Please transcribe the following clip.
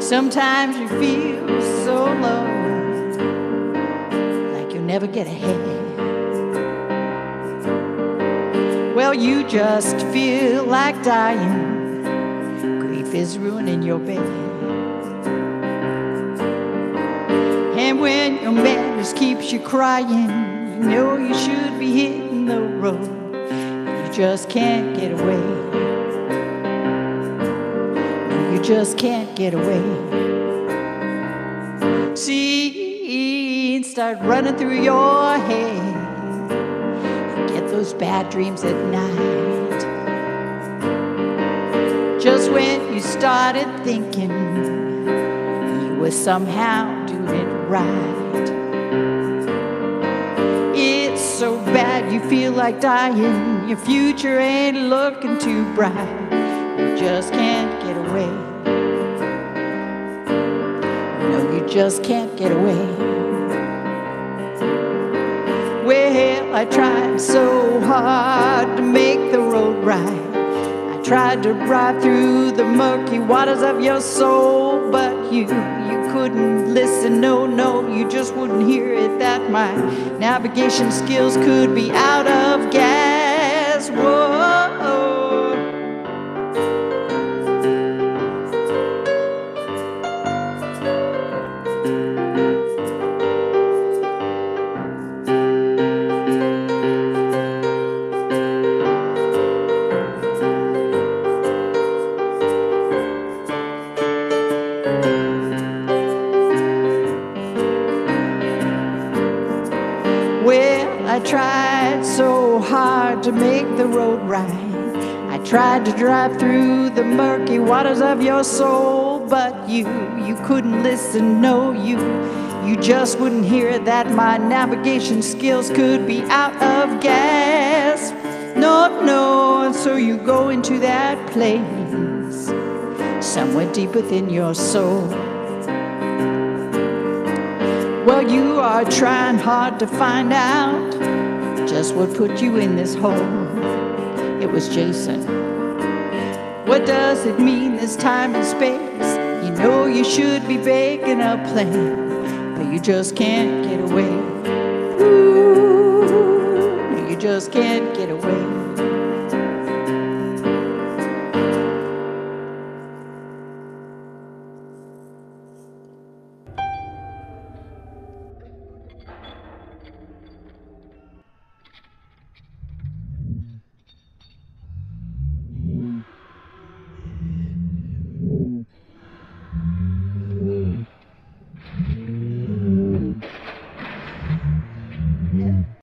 Sometimes you feel so low, like you'll never get ahead. Well, you just feel like dying. Grief is ruining your bed. And when your madness keeps you crying, you know you should be hitting the road. You just can't get away. You just can't get away. Scenes start running through your head. You get those bad dreams at night. Just when you started thinking you were somehow doing right. It's so bad you feel like dying. Your future ain't looking too bright. You just can't get away. No, you just can't get away. Well, I tried so hard to make the road right. I tried to ride through the murky waters of your soul, but you, you couldn't listen. No, no, you just wouldn't hear it. That my navigation skills could be I tried so hard to make the road right. I tried to drive through the murky waters of your soul, but you, you couldn't listen. No, you, you just wouldn't hear that my navigation skills could be out of gas. No, no, and so you go into that place somewhere deep within your soul. Well, you are trying hard to find out just what put you in this hole. It was Jason. What does it mean, this time and space? You know you should be making a plan, but you just can't get away. Ooh, you just can't get away.